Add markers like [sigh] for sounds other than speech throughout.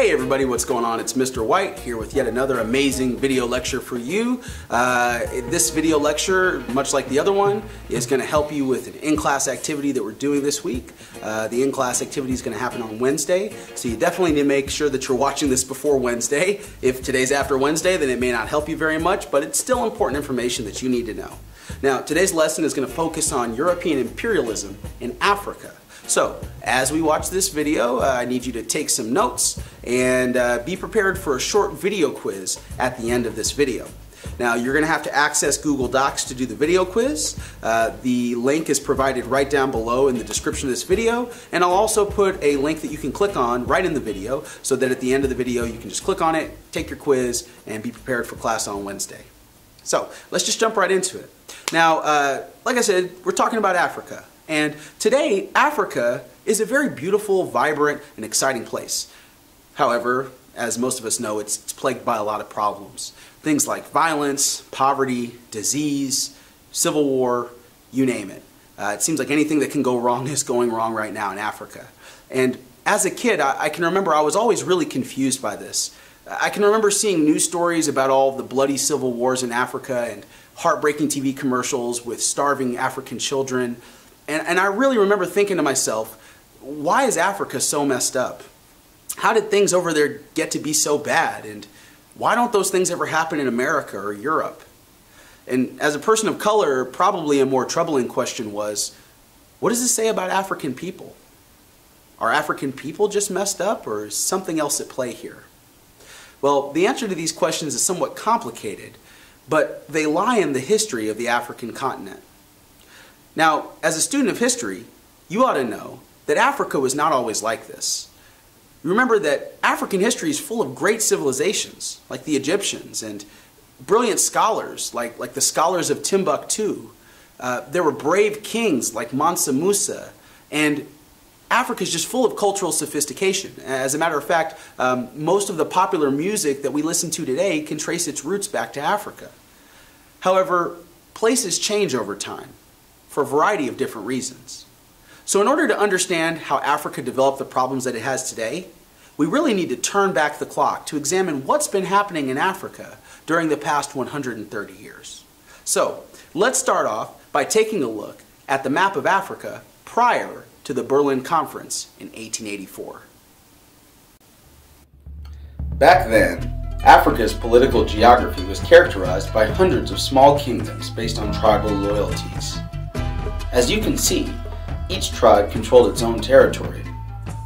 Hey everybody, what's going on? It's Mr. White here with yet another amazing video lecture for you. Uh, this video lecture, much like the other one, is going to help you with an in-class activity that we're doing this week. Uh, the in-class activity is going to happen on Wednesday, so you definitely need to make sure that you're watching this before Wednesday. If today's after Wednesday, then it may not help you very much, but it's still important information that you need to know. Now, today's lesson is going to focus on European imperialism in Africa. So, as we watch this video, uh, I need you to take some notes and uh, be prepared for a short video quiz at the end of this video. Now, you're going to have to access Google Docs to do the video quiz. Uh, the link is provided right down below in the description of this video, and I'll also put a link that you can click on right in the video so that at the end of the video you can just click on it, take your quiz, and be prepared for class on Wednesday. So, let's just jump right into it. Now, uh, like I said, we're talking about Africa. And today, Africa is a very beautiful, vibrant, and exciting place. However, as most of us know, it's, it's plagued by a lot of problems. Things like violence, poverty, disease, civil war, you name it. Uh, it seems like anything that can go wrong [laughs] is going wrong right now in Africa. And as a kid, I, I, can remember I was always really confused by this. I can remember seeing news stories about all the bloody civil wars in Africa and heartbreaking TV commercials with starving African children. And, and I really remember thinking to myself, why is Africa so messed up? How did things over there get to be so bad? And why don't those things ever happen in America or Europe? And as a person of color, probably a more troubling question was, what does this say about African people? Are African people just messed up or is something else at play here? Well, the answer to these questions is somewhat complicated, but they lie in the history of the African continent. Now, as a student of history, you ought to know that Africa was not always like this. Remember that African history is full of great civilizations, like the Egyptians, and brilliant scholars, like, like the scholars of Timbuktu. Uh, there were brave kings like Mansa Musa, and Africa is just full of cultural sophistication. As a matter of fact, um, most of the popular music that we listen to today can trace its roots back to Africa. However, places change over time for a variety of different reasons. So in order to understand how Africa developed the problems that it has today, we really need to turn back the clock to examine what's been happening in Africa during the past 130 years. So let's start off by taking a look at the map of Africa prior to the Berlin Conference in 1884. Back then, Africa's political geography was characterized by hundreds of small kingdoms based on tribal loyalties. As you can see, each tribe controlled its own territory.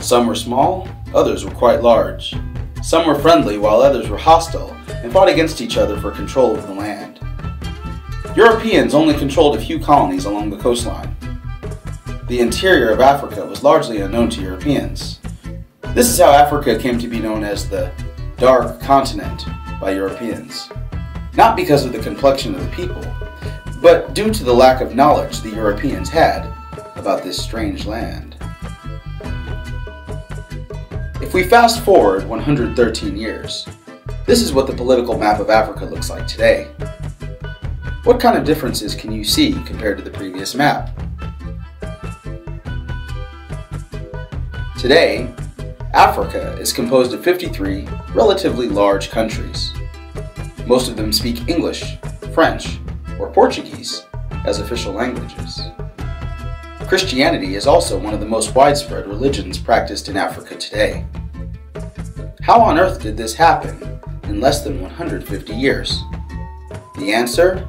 Some were small, others were quite large. Some were friendly while others were hostile and fought against each other for control of the land. Europeans only controlled a few colonies along the coastline. The interior of Africa was largely unknown to Europeans. This is how Africa came to be known as the Dark Continent by Europeans. Not because of the complexion of the people, but due to the lack of knowledge the Europeans had about this strange land. If we fast forward 113 years, this is what the political map of Africa looks like today. What kind of differences can you see compared to the previous map? Today, Africa is composed of 53 relatively large countries. Most of them speak English, French, or Portuguese as official languages. Christianity is also one of the most widespread religions practiced in Africa today. How on earth did this happen in less than 150 years? The answer?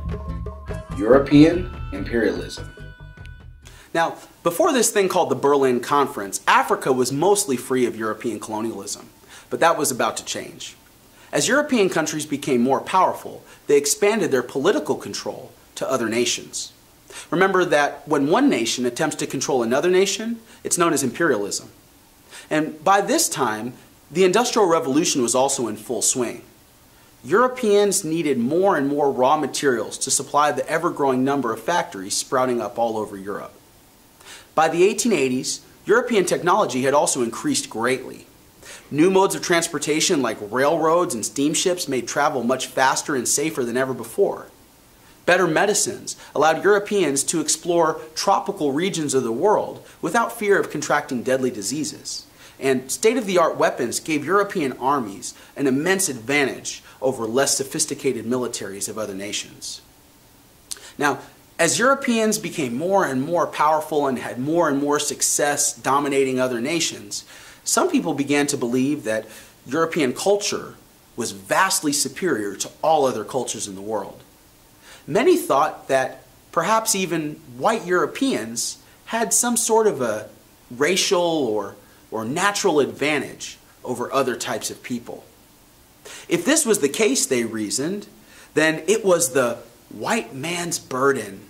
European imperialism. Now, before this thing called the Berlin Conference, Africa was mostly free of European colonialism, but that was about to change. As European countries became more powerful, they expanded their political control to other nations. Remember that when one nation attempts to control another nation, it's known as imperialism. And by this time, the Industrial Revolution was also in full swing. Europeans needed more and more raw materials to supply the ever growing number of factories sprouting up all over Europe. By the 1880s, European technology had also increased greatly. New modes of transportation like railroads and steamships made travel much faster and safer than ever before. Better medicines allowed Europeans to explore tropical regions of the world without fear of contracting deadly diseases. and state-of-the-art weapons gave European armies an immense advantage over less sophisticated militaries of other nations. Now, as Europeans became more and more powerful and had more and more success dominating other nations, some people began to believe that European culture was vastly superior to all other cultures in the world. Many thought that perhaps even white Europeans had some sort of a racial or, or natural advantage over other types of people. If this was the case, they reasoned, then it was the white man's burden,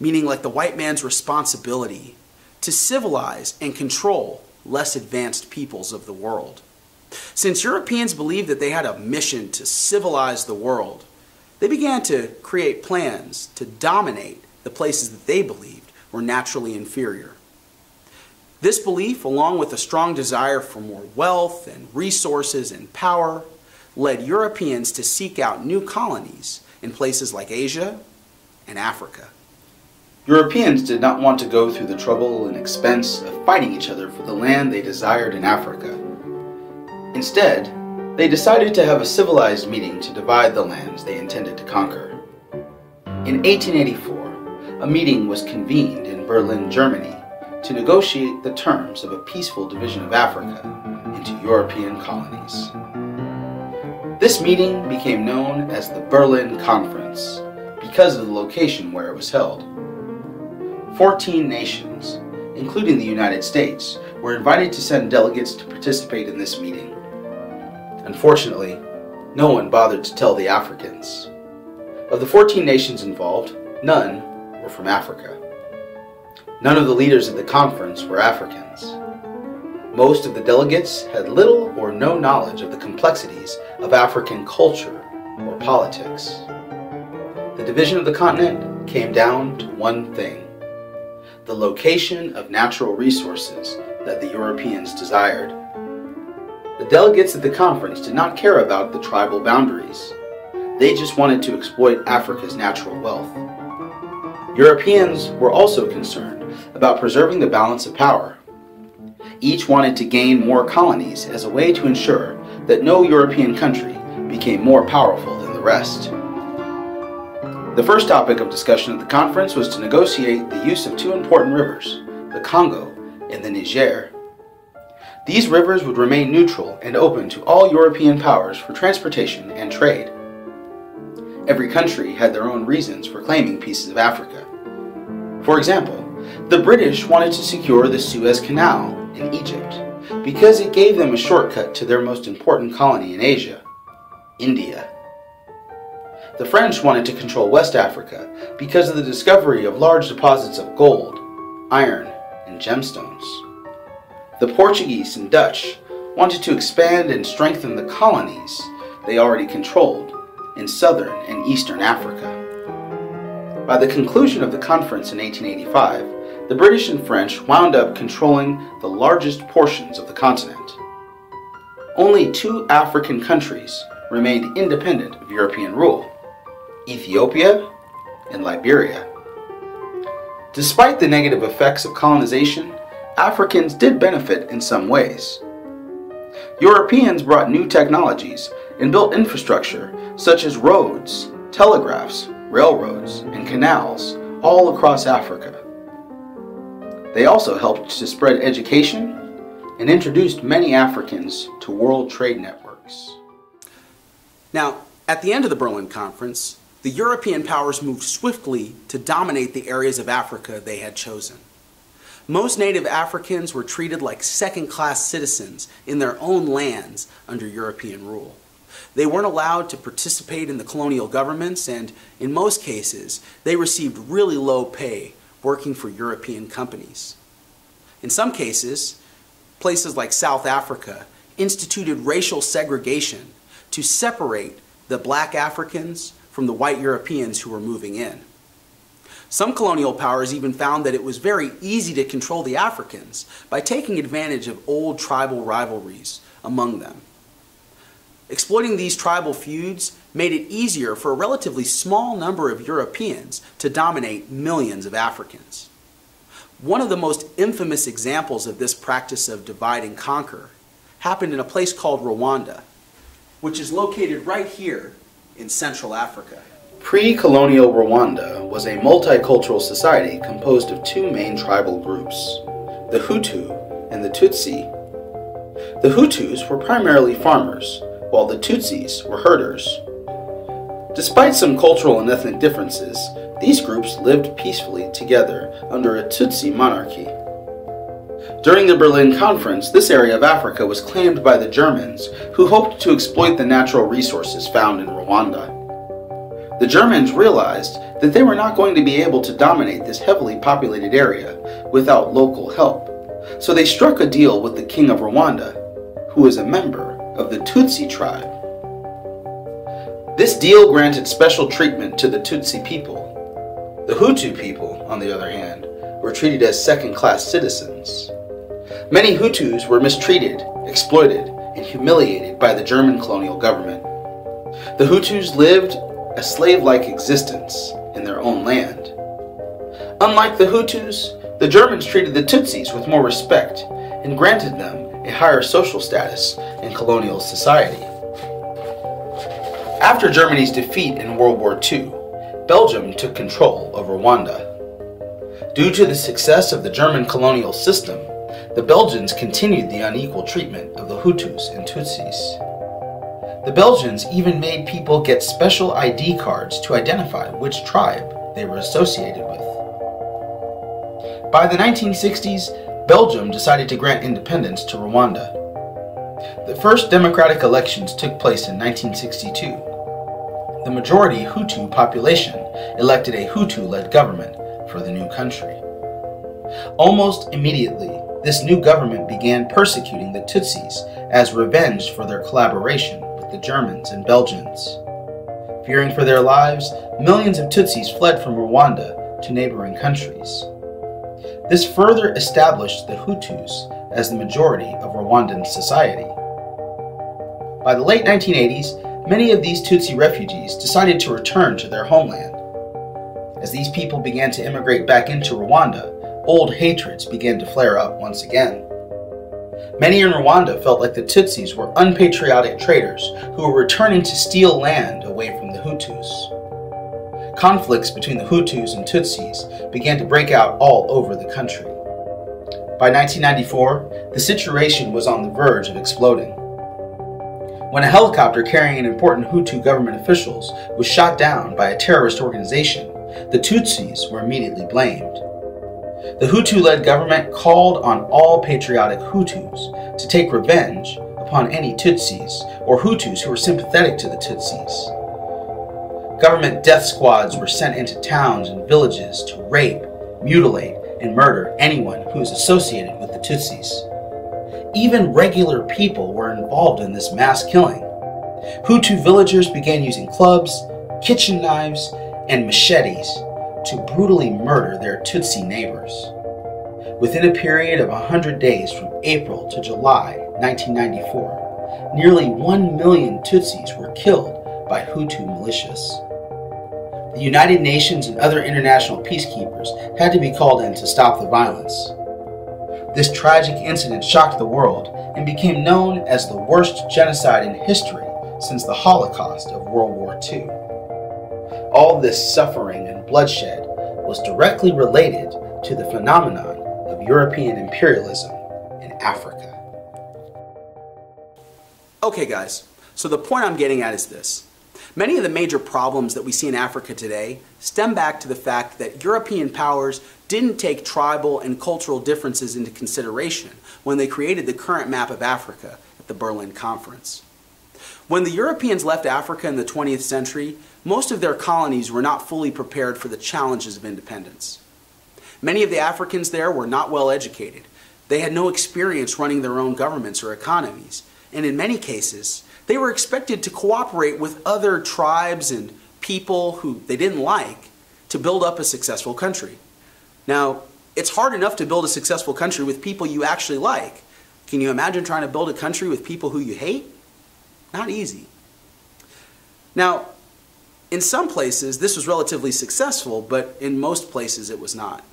meaning like the white man's responsibility, to civilize and control less advanced peoples of the world. Since Europeans believed that they had a mission to civilize the world, they began to create plans to dominate the places that they believed were naturally inferior. This belief, along with a strong desire for more wealth and resources and power, led Europeans to seek out new colonies in places like Asia and Africa. Europeans did not want to go through the trouble and expense of fighting each other for the land they desired in Africa. Instead, they decided to have a civilized meeting to divide the lands they intended to conquer. In 1884, a meeting was convened in Berlin, Germany, to negotiate the terms of a peaceful division of Africa into European colonies. This meeting became known as the Berlin Conference because of the location where it was held. Fourteen nations, including the United States, were invited to send delegates to participate in this meeting. Unfortunately, no one bothered to tell the Africans. Of the 14 nations involved, none were from Africa. None of the leaders at the conference were Africans. Most of the delegates had little or no knowledge of the complexities of African culture or politics. The division of the continent came down to one thing the location of natural resources that the Europeans desired. The delegates at the conference did not care about the tribal boundaries. They just wanted to exploit Africa's natural wealth. Europeans were also concerned about preserving the balance of power each wanted to gain more colonies as a way to ensure that no European country became more powerful than the rest. The first topic of discussion at the conference was to negotiate the use of two important rivers, the Congo and the Niger. These rivers would remain neutral and open to all European powers for transportation and trade. Every country had their own reasons for claiming pieces of Africa. For example, the British wanted to secure the Suez Canal in Egypt because it gave them a shortcut to their most important colony in Asia, India. The French wanted to control West Africa because of the discovery of large deposits of gold, iron, and gemstones. The Portuguese and Dutch wanted to expand and strengthen the colonies they already controlled in southern and eastern Africa. By the conclusion of the conference in 1885, the British and French wound up controlling the largest portions of the continent. Only two African countries remained independent of European rule Ethiopia and Liberia. Despite the negative effects of colonization, Africans did benefit in some ways. Europeans brought new technologies and built infrastructure such as roads, telegraphs, railroads, and canals all across Africa. They also helped to spread education and introduced many Africans to world trade networks. Now, at the end of the Berlin Conference, the European powers moved swiftly to dominate the areas of Africa they had chosen. Most native Africans were treated like second class citizens in their own lands under European rule. They weren't allowed to participate in the colonial governments, and in most cases, they received really low pay working for European companies. In some cases, places like South Africa instituted racial segregation to separate the black Africans from the white Europeans who were moving in. Some colonial powers even found that it was very easy to control the Africans by taking advantage of old tribal rivalries among them. Exploiting these tribal feuds made it easier for a relatively small number of Europeans to dominate millions of Africans. One of the most infamous examples of this practice of divide and conquer happened in a place called Rwanda, which is located right here in Central Africa. Pre colonial Rwanda was a multicultural society composed of two main tribal groups the Hutu and the Tutsi. The Hutus were primarily farmers, while the Tutsis were herders. Despite some cultural and ethnic differences, these groups lived peacefully together under a Tutsi monarchy. During the Berlin Conference, this area of Africa was claimed by the Germans, who hoped to exploit the natural resources found in Rwanda. The Germans realized that they were not going to be able to dominate this heavily populated area without local help, so they struck a deal with the king of Rwanda, who is a member of the Tutsi tribe. This deal granted special treatment to the Tutsi people. The Hutu people, on the other hand, were treated as second class citizens. Many Hutus were mistreated, exploited, and humiliated by the German colonial government. The Hutus lived a slave like existence in their own land. Unlike the Hutus, the Germans treated the Tutsis with more respect and granted them a higher social status in colonial society. After Germany's defeat in World War II, Belgium took control of Rwanda. Due to the success of the German colonial system, the Belgians continued the unequal treatment of the Hutus and Tutsis. The Belgians even made people get special ID cards to identify which tribe they were associated with. By the 1960s, Belgium decided to grant independence to Rwanda. The first democratic elections took place in 1962. The majority Hutu population elected a Hutu led government for the new country. Almost immediately, this new government began persecuting the Tutsis as revenge for their collaboration with the Germans and Belgians. Fearing for their lives, millions of Tutsis fled from Rwanda to neighboring countries. This further established the Hutus as the majority of Rwandan society. By the late 1980s, many of these Tutsi refugees decided to return to their homeland. As these people began to immigrate back into Rwanda, old hatreds began to flare up once again. Many in Rwanda felt like the Tutsis were unpatriotic traitors who were returning to steal land away from the Hutus. Conflicts between the Hutus and Tutsis began to break out all over the country. By 1994, the situation was on the verge of exploding. When a helicopter carrying important Hutu government officials was shot down by a terrorist organization, the Tutsis were immediately blamed. The Hutu led government called on all patriotic Hutus to take revenge upon any Tutsis or Hutus who were sympathetic to the Tutsis. Government death squads were sent into towns and villages to rape, mutilate, and murder anyone who was associated with the Tutsis. Even regular people were involved in this mass killing. Hutu villagers began using clubs, kitchen knives, and machetes to brutally murder their Tutsi neighbors. Within a period of 100 days from April to July 1994, nearly 1 million Tutsis were killed by Hutu militias. The United Nations and other international peacekeepers had to be called in to stop the violence. This tragic incident shocked the world and became known as the worst genocide in history since the Holocaust of World War II. All this suffering and bloodshed was directly related to the phenomenon of European imperialism in Africa. Okay, guys, so the point I'm getting at is this. Many of the major problems that we see in Africa today stem back to the fact that European powers didn't take tribal and cultural differences into consideration when they created the current map of Africa at the Berlin Conference. When the Europeans left Africa in the 20th century, most of their colonies were not fully prepared for the challenges of independence. Many of the Africans there were not well educated. They had no experience running their own governments or economies, and in many cases, they were expected to cooperate with other tribes and people who they didn't like to build up a successful country. Now, it's hard enough to build a successful country with people you actually like. Can you imagine trying to build a country with people who you hate? Not easy. Now, in some places, this was relatively successful, but in most places, it was not.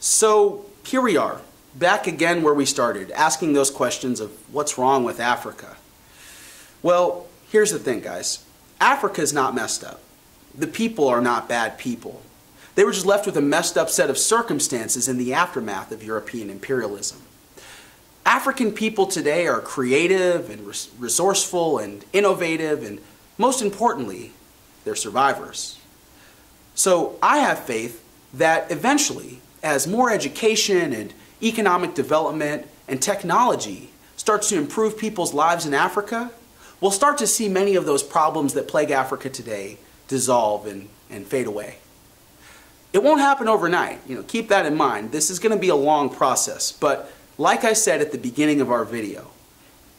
So here we are, back again where we started, asking those questions of what's wrong with Africa. Well, here's the thing, guys. Africa is not messed up. The people are not bad people. They were just left with a messed up set of circumstances in the aftermath of European imperialism. African people today are creative and resourceful and innovative, and most importantly, they're survivors. So I have faith that eventually, as more education and economic development and technology starts to improve people's lives in Africa, we'll start to see many of those problems that plague Africa today dissolve and, and fade away. It won't happen overnight. You know, keep that in mind. This is going to be a long process, but like I said at the beginning of our video,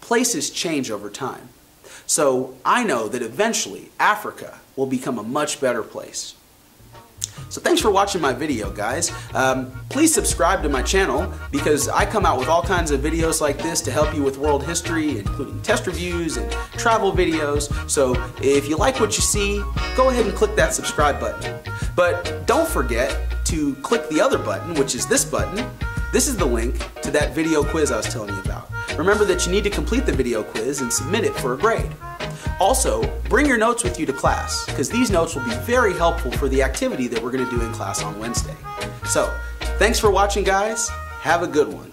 places change over time. So I know that eventually Africa will become a much better place. So thanks for watching my video, guys. Um, please subscribe to my channel because I come out with all kinds of videos like this to help you with world history, including test reviews and travel videos. So if you like what you see, go ahead and click that subscribe button. But don't forget to click the other button, which is this button. This is the link to that video quiz I was telling you about. Remember that you need to complete the video quiz and submit it for a grade. Also, bring your notes with you to class, because these notes will be very helpful for the activity that we're going to do in class on Wednesday. So, thanks for watching, guys. Have a good one.